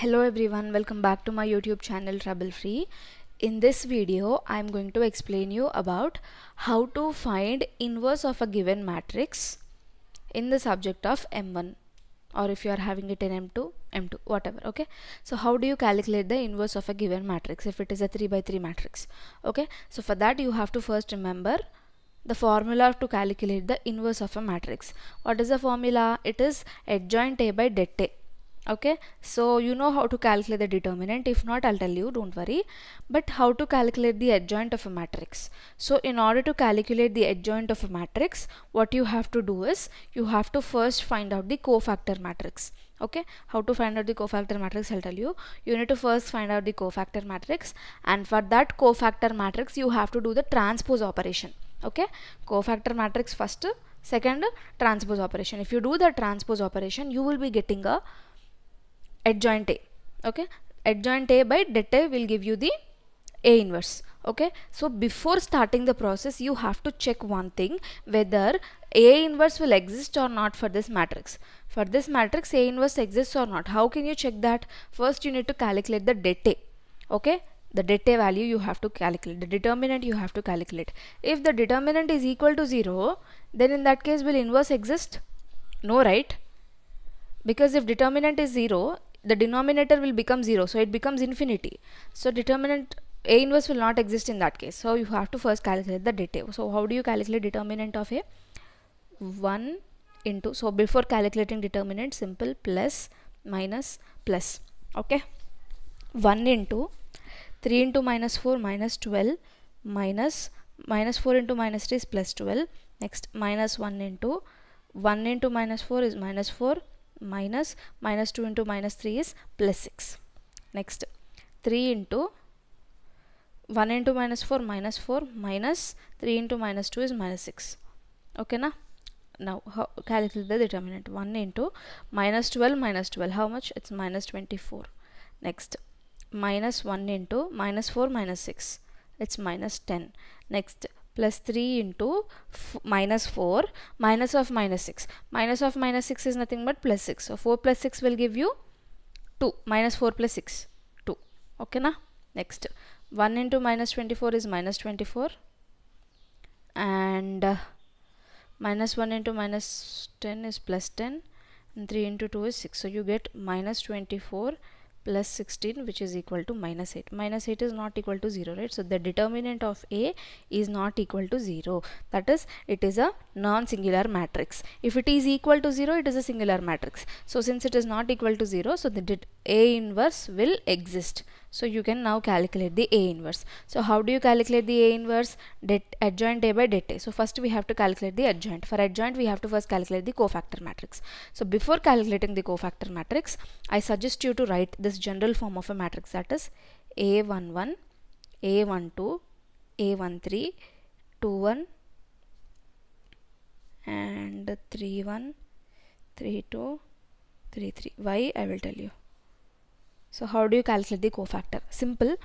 Hello everyone, welcome back to my YouTube channel Trouble Free. In this video, I am going to explain you about how to find inverse of a given matrix in the subject of M1 or if you are having it in M2, M2, whatever, okay. So how do you calculate the inverse of a given matrix if it is a 3 by 3 matrix, okay. So for that you have to first remember the formula to calculate the inverse of a matrix. What is the formula? It is adjoint A by det A okay? So you know how to calculate the determinant. If not I'll tell you. Don't worry. But how to calculate the adjoint of a matrix? So in order to calculate the adjoint of a matrix what you have to do is you have to first find out the cofactor matrix. Okay? How to find out the cofactor matrix? I'll tell you. You need to first find out the cofactor matrix. And for that cofactor matrix you have to do the transpose operation. Okay? Cofactor matrix first. Second transpose operation. If you do the transpose operation you will be getting a adjoint A okay? Adjoint A by det A will give you the A inverse okay? So before starting the process you have to check one thing whether A inverse will exist or not for this matrix. For this matrix A inverse exists or not. How can you check that? First you need to calculate the det A okay? The det A value you have to calculate the determinant you have to calculate. If the determinant is equal to 0 then in that case will inverse exist? No right? Because if determinant is 0 the denominator will become 0 so it becomes infinity. So determinant a inverse will not exist in that case. So you have to first calculate the det so how do you calculate determinant of a? 1 into so before calculating determinant simple plus minus plus okay? 1 into 3 into minus 4 minus 12 minus minus 4 into minus 3 is plus 12 next minus 1 into 1 into minus 4 is minus 4 minus minus 2 into minus 3 is plus 6 next 3 into 1 into minus 4 minus 4 minus 3 into minus 2 is minus 6 okay na? Now how, calculate the determinant. 1 into minus 12 minus 12 how much? It's minus 24 next minus 1 into minus 4 minus 6 it's minus 10 next plus 3 into minus 4 minus of minus 6 minus of minus 6 is nothing but plus 6 so 4 plus 6 will give you 2 minus 4 plus 6 2 okay na? Next. 1 into minus 24 is minus 24 and uh, minus 1 into minus 10 is plus 10 and 3 into 2 is 6 so you get minus 24 plus 16 which is equal to minus 8 minus 8 is not equal to 0 right? So the determinant of a is not equal to 0 that is it is a non-singular matrix. If it is equal to 0 it is a singular matrix. So since it is not equal to 0 so the a inverse will exist so you can now calculate the A inverse. So how do you calculate the A inverse? Det adjoint A by det A. So first we have to calculate the adjoint. For adjoint we have to first calculate the cofactor matrix. So before calculating the cofactor matrix, I suggest you to write this general form of a matrix that is A11, A12, A13, 21 and 31, 32, 33. Why I will tell you. So how do you calculate the cofactor? Simple.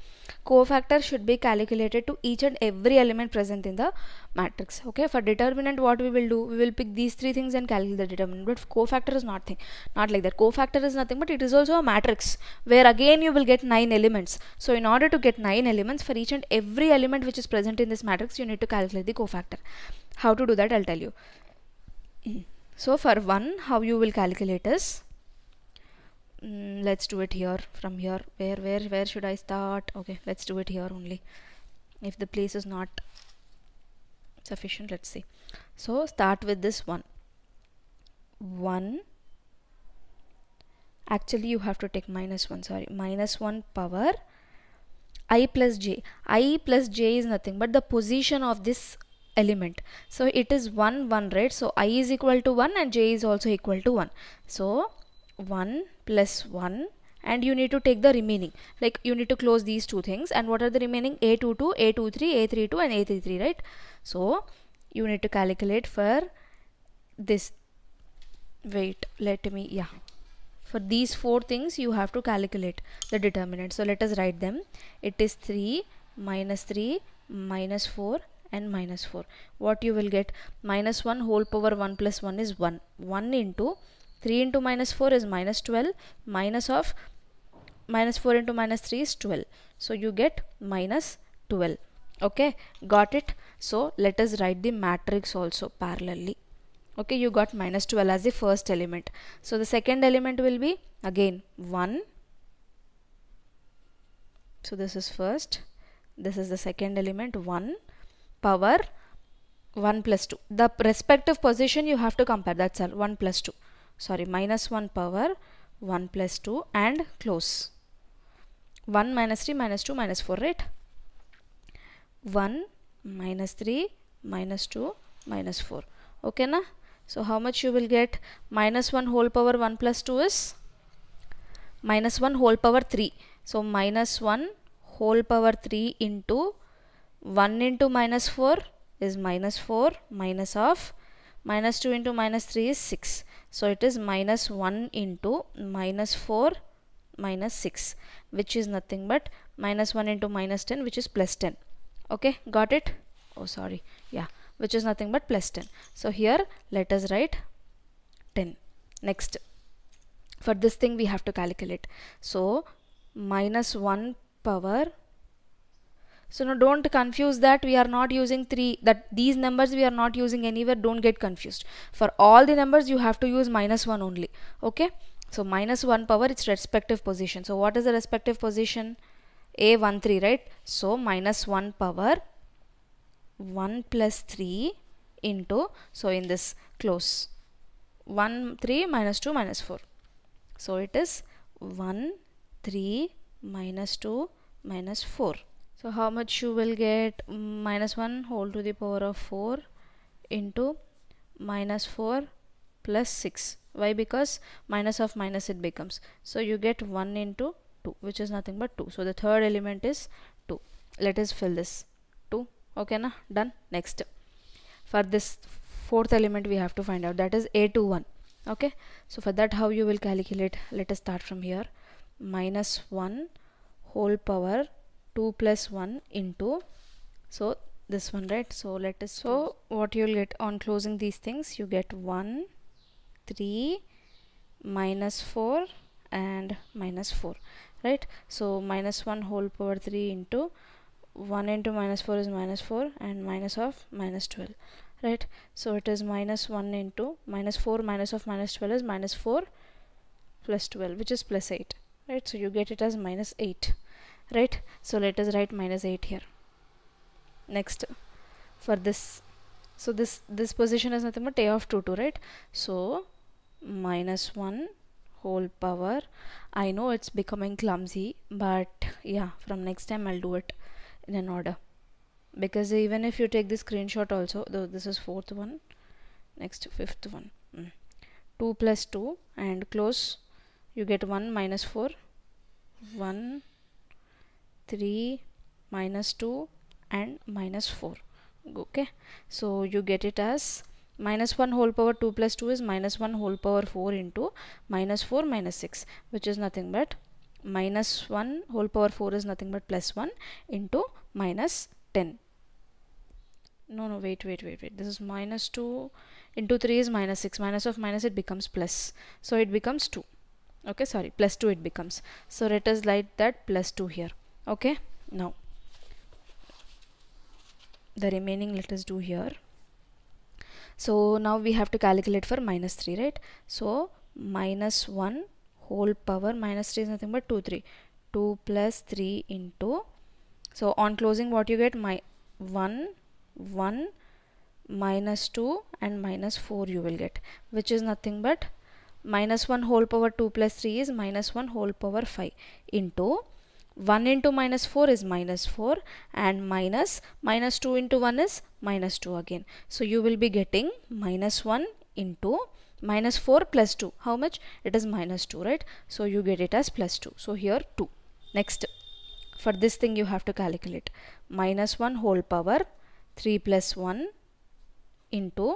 Cofactor should be calculated to each and every element present in the matrix. Okay. For determinant, what we will do? We will pick these three things and calculate the determinant. But cofactor is not thing, not like that. Cofactor is nothing, but it is also a matrix where again you will get nine elements. So in order to get nine elements for each and every element which is present in this matrix, you need to calculate the cofactor. How to do that? I'll tell you. So for one, how you will calculate is mm, let's do it here from here. Where where where should I start? Okay let's do it here only. If the place is not sufficient let's see. So start with this one. One. Actually you have to take minus 1 sorry. Minus 1 power. I plus j. I plus j is nothing but the position of this element. So it is 1 1 right? So i is equal to 1 and j is also equal to 1 so 1 plus 1 and you need to take the remaining. Like you need to close these two things. And what are the remaining? A22 a23 a32 and a33 right? So you need to calculate for this. Wait let me yeah. For these four things you have to calculate the determinant so let us write them. It is 3 minus 3 minus 4 and minus 4 what you will get? Minus 1 whole power 1 plus 1 is 1 1 into 3 into minus 4 is minus 12 minus of minus 4 into minus 3 is 12 so you get minus 12 okay got it? So let us write the matrix also parallelly. Okay you got minus 12 as the first element. So the second element will be again 1 so this is first. This is the second element 1 power 1 plus 2 the respective position you have to compare that's all 1 plus 2 sorry minus 1 power 1 plus 2 and close. 1 minus 3 minus 2 minus 4 right? 1 minus 3 minus 2 minus 4 okay na? So how much you will get? Minus 1 whole power 1 plus 2 is? Minus 1 whole power 3 so minus 1 whole power 3 into 1 into minus 4 is minus 4 minus of minus 2 into minus 3 is 6 so it is minus 1 into minus 4 minus 6 which is nothing but minus 1 into minus 10 which is plus 10 okay got it? Oh sorry. Yeah which is nothing but plus 10 so here let us write 10 next. For this thing we have to calculate. So minus 1 power so now don't confuse that we are not using 3 that these numbers we are not using anywhere don't get confused. For all the numbers you have to use minus 1 only. Okay. So minus 1 power its respective position. So what is the respective position? A13 right. So minus 1 power 1 plus 3 into so in this close 1 3 minus 2 minus 4. So it is 1 3 minus 2 minus 4 so how much you will get minus 1 whole to the power of 4 into minus 4 plus 6 why? Because minus of minus it becomes. So you get 1 into 2 which is nothing but 2 so the third element is 2 let us fill this. 2 okay na? Done. Next. For this fourth element we have to find out. That is a21 okay? So for that how you will calculate? Let us start from here. Minus 1 whole power 2 plus 1 into so this one right? So let us so what you'll get on closing these things you get 1 3 minus 4 and minus 4 right? So minus 1 whole power 3 into 1 into minus 4 is minus 4 and minus of minus 12 right? So it is minus 1 into minus 4 minus of minus 12 is minus 4 plus 12 which is plus 8 right? So you get it as minus 8 right? So let us write minus 8 here. Next for this. So this this position is nothing but a of 2 2 right? So minus 1 whole power. I know it's becoming clumsy but yeah from next time I'll do it in an order. Because even if you take the screenshot also though this is fourth one. Next fifth one. Mm. 2 plus 2 and close you get 1 minus 4 1 3 minus 2 and minus 4 okay? So you get it as minus 1 whole power 2 plus 2 is minus 1 whole power 4 into minus 4 minus 6 which is nothing but minus 1 whole power 4 is nothing but plus 1 into minus 10 no no wait wait wait wait. This is minus 2 into 3 is minus 6 minus of minus it becomes plus. So it becomes 2 okay sorry plus 2 it becomes. So let us write that plus 2 here okay? Now the remaining let us do here. So now we have to calculate for minus 3 right? So minus 1 whole power minus 3 is nothing but 2 3 2 plus 3 into so on closing what you get? My 1 1 minus 2 and minus 4 you will get which is nothing but minus 1 whole power 2 plus 3 is minus 1 whole power 5 into 1 into minus 4 is minus 4 and minus minus 2 into 1 is minus 2 again. So you will be getting minus 1 into minus 4 plus 2. How much? It is minus 2 right? So you get it as plus 2. So here 2. Next for this thing you have to calculate minus 1 whole power 3 plus 1 into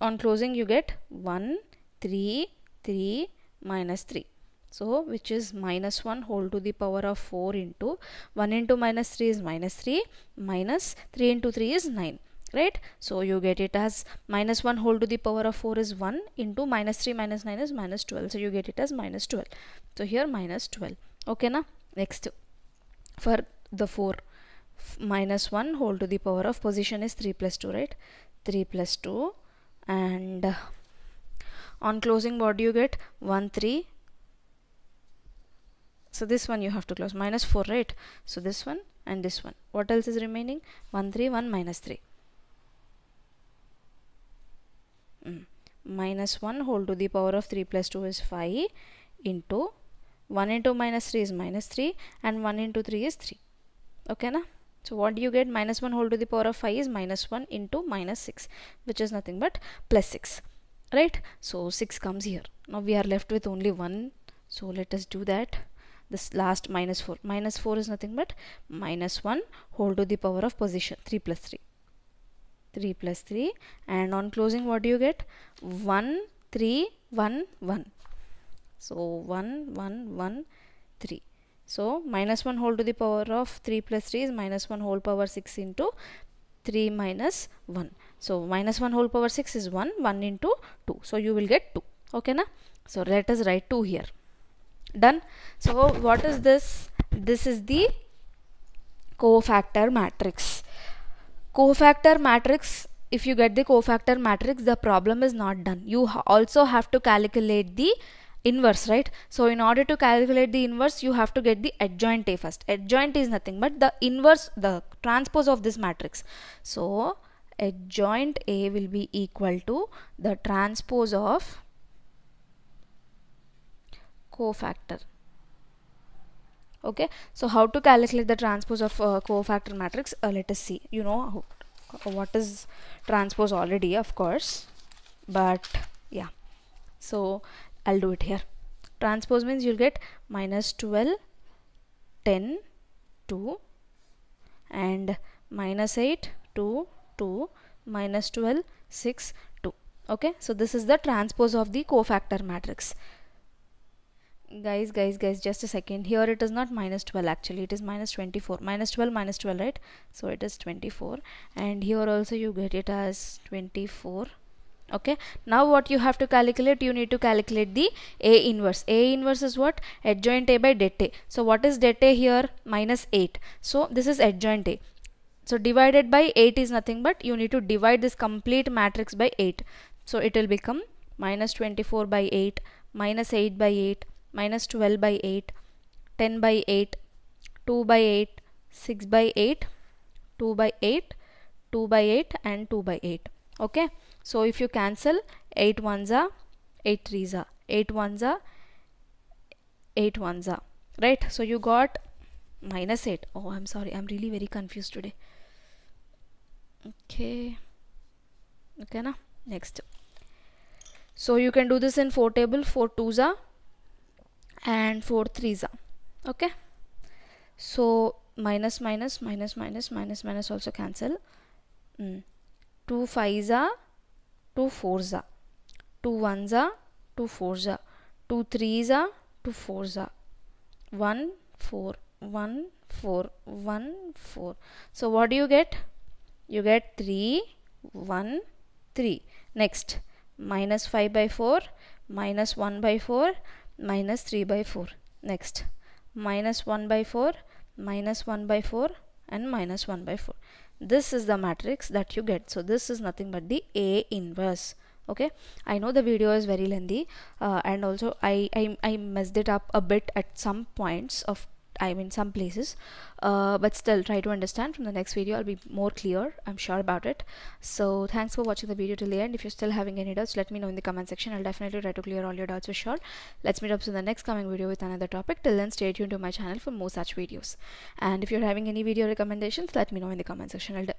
on closing you get 1 3 3 minus 3 so which is minus 1 whole to the power of 4 into 1 into minus 3 is minus 3 minus 3 into 3 is 9 right? So you get it as minus 1 whole to the power of 4 is 1 into minus 3 minus 9 is minus 12 so you get it as minus 12 so here minus 12 okay na? Next. For the 4 minus 1 whole to the power of position is 3 plus 2 right? 3 plus 2 and on closing what do you get? 1 3 so this one you have to close. Minus 4 right? So this one and this one. What else is remaining? 1 3 1 minus 3 mm. minus 1 whole to the power of 3 plus 2 is 5 into 1 into minus 3 is minus 3 and 1 into 3 is 3 okay na? So what do you get? Minus 1 whole to the power of 5 is minus 1 into minus 6 which is nothing but plus 6 right? So 6 comes here. Now we are left with only 1 so let us do that this last minus 4 minus 4 is nothing but minus 1 whole to the power of position 3 plus 3 3 plus 3 and on closing what do you get? 1 3 1 1 so 1 1 1 3 so minus 1 whole to the power of 3 plus 3 is minus 1 whole power 6 into 3 minus 1 so minus 1 whole power 6 is 1 1 into 2 so you will get 2 okay na? So let us write 2 here done? So what is this? This is the cofactor matrix. Cofactor matrix if you get the cofactor matrix the problem is not done. You also have to calculate the inverse right? So in order to calculate the inverse you have to get the adjoint a first. Adjoint is nothing but the inverse the transpose of this matrix. So adjoint a will be equal to the transpose of cofactor. Okay? So how to calculate the transpose of uh, cofactor matrix? Uh, let us see. You know how, what is transpose already of course. But yeah. So I'll do it here. Transpose means you'll get minus 12 10 2 and minus 8 2 2 minus 12 6 2 okay? So this is the transpose of the cofactor matrix guys guys guys just a second. Here it is not minus 12 actually. It is minus 24 minus 12 minus 12 right? So it is 24 and here also you get it as 24 okay? Now what you have to calculate you need to calculate the a inverse. A inverse is what? Adjoint a by det a. So what is det a here? Minus 8 so this is adjoint a. So divided by 8 is nothing but you need to divide this complete matrix by 8 so it will become minus 24 by 8 minus 8 by 8 minus 12 by 8 10 by 8 2 by 8 6 by 8 2 by 8 2 by 8 and 2 by 8 okay? So if you cancel 8 ones are 8 threes are 8 ones are 8 ones are. Right? So you got minus 8 oh I'm sorry. I'm really very confused today. Okay. Okay now next. So you can do this in 4 table. 4 twos are and 4 threes are okay? So minus minus minus minus minus minus also cancel. Mm. 2 5s are 2 4s are. 2 1s are 2 4s are. 2 3s are 2 4s are. 1 4 1 4 1 4 so what do you get? You get 3 1 3 next. Minus 5 by 4 minus 1 by 4 minus 3 by 4 next. Minus 1 by 4 minus 1 by 4 and minus 1 by 4 this is the matrix that you get. So this is nothing but the a inverse. Okay? I know the video is very lengthy uh, and also I, I i messed it up a bit at some points of I mean some places. Uh, but still try to understand from the next video. I'll be more clear I'm sure about it. So thanks for watching the video till the end. If you're still having any doubts let me know in the comment section. I'll definitely try to clear all your doubts for sure. Let's meet up in the next coming video with another topic. Till then stay tuned to my channel for more such videos. And if you're having any video recommendations let me know in the comment section. I'll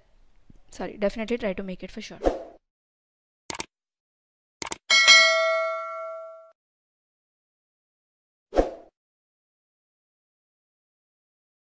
sorry definitely try to make it for sure